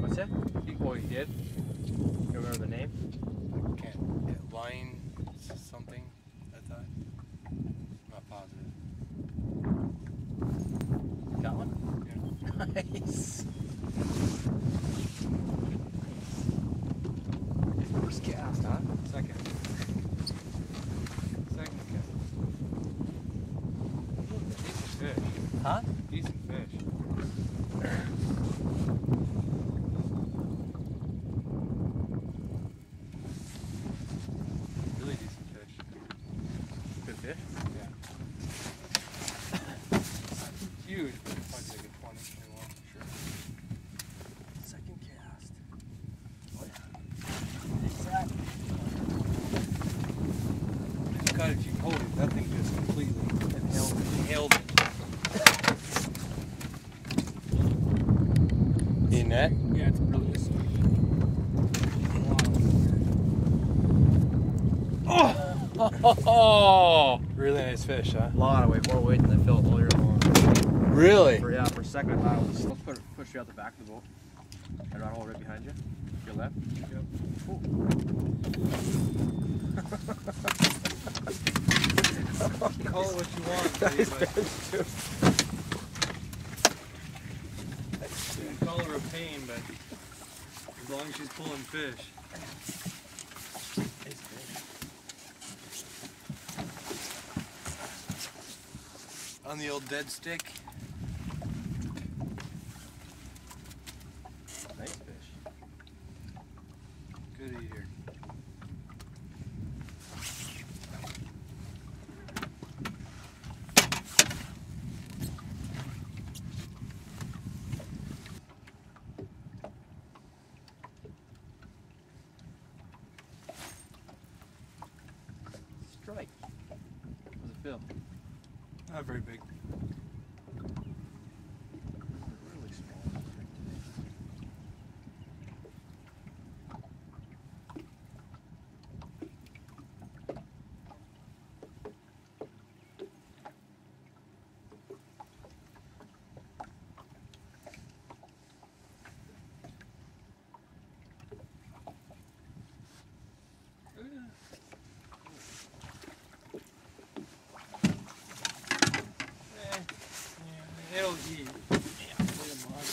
What's that? He, oh, he did? You remember the name? Can't. Yeah, line something. I thought. Not positive. Got one? Nice. First cast, huh? Second. Second cast. Decent fish. Huh? Decent fish. Really decent fish. Good fish. Yeah. Huge, but probably like a 20, 21 sure. Second cast. Oh, God, if you hold it, that thing just completely inhaled, inhaled it. In net? Yeah, it's really just. Oh, really nice fish, huh? A lot of weight, more weight than I felt all year long. Really? For, yeah, for a second I thought it was. Let's put, push you out the back of the boat. And run all right behind you. Your left. Yep. Call it what you want, Nice Dave, but too. you can call her a pain, but as long as she's pulling fish. Nice fish. On the old dead stick. Nice fish. Good eater. Strike. Feel? Not very big. Really small. Eh, yeah, it'll eat. Yeah, pretty much.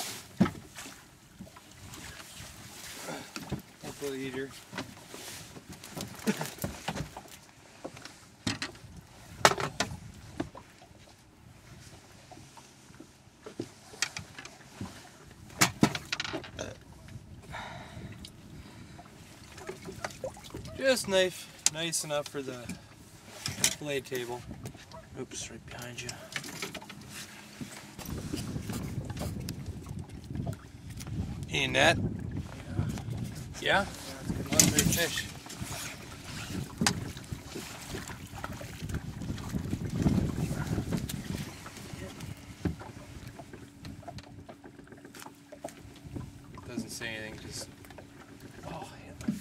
Just nice, nice enough for the play table. Oops, right behind you. In net? Yeah? One big fish. Doesn't say anything, just. Oh,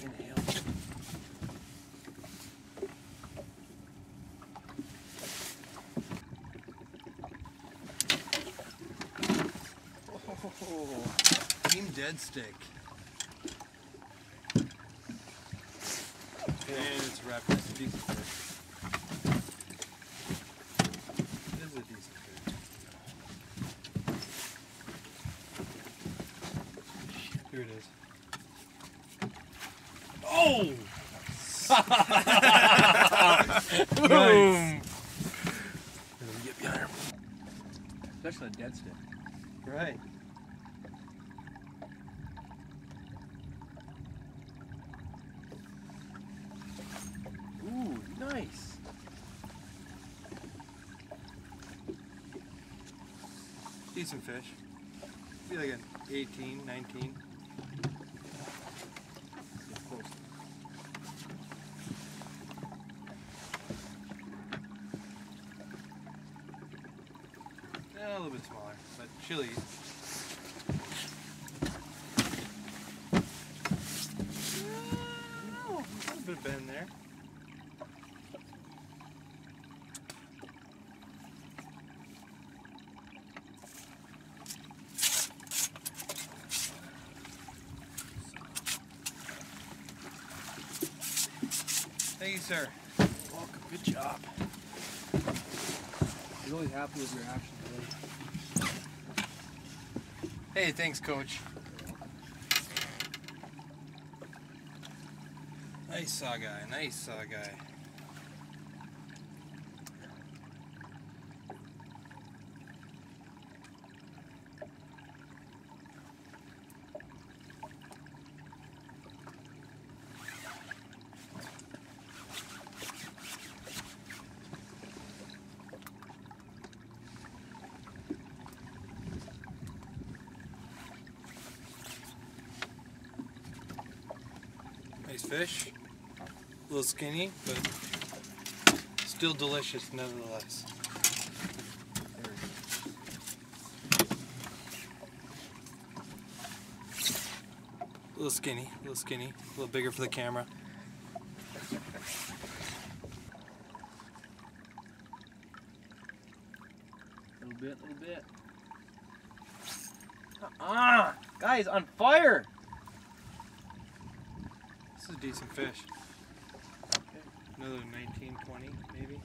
inhale. Oh, Team Dead Stick. And it's wrapped. It's a decent fish. It is a decent fish. Here it is. Oh! Boom! Let me get behind him. Especially a dead stick. Right. Nice. Decent fish. Be like an 18, 19. Close. Yeah, a little bit smaller, but chili. Oh, ah, a little bit of bend there. Thank you, sir. Welcome. Good job. Really happy with your action today. Hey, thanks, coach. Nice saw guy. Nice saw guy. Nice fish. A little skinny, but still delicious nevertheless. A little skinny, a little skinny, a little bigger for the camera. A little bit, a little bit. Ah, guys, on fire. This is a decent fish. Another 19, 20 maybe.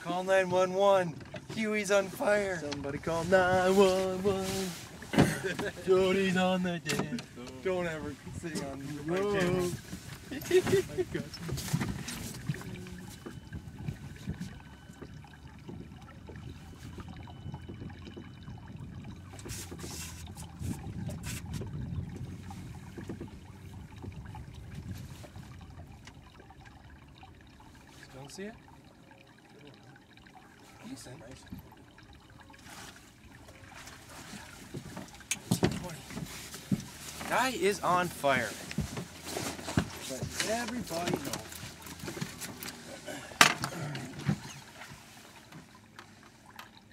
Call 911. Huey's on fire. Somebody call 911. Jody's on the dance. Don't ever sing on my Whoa. see it? Decent. Guy is on fire. But everybody knows.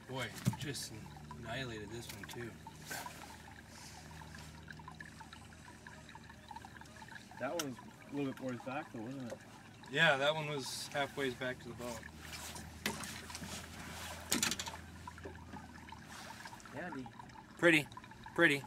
Boy, just annihilated this one too. That one was a little bit towards back though, wasn't it? Yeah, that one was halfway back to the boat. Andy. Pretty, pretty.